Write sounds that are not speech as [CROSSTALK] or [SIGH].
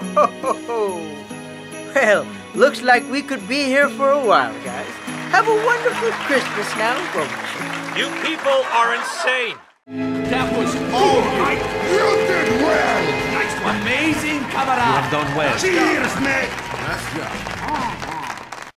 [LAUGHS] Well, looks like we could be here for a while, guys. Have a wonderful Christmas now, won't you? You people are insane. That was all right. You did well! Nice one. Amazing, camarade. Done well. Cheers, mate! Nice job. Ah.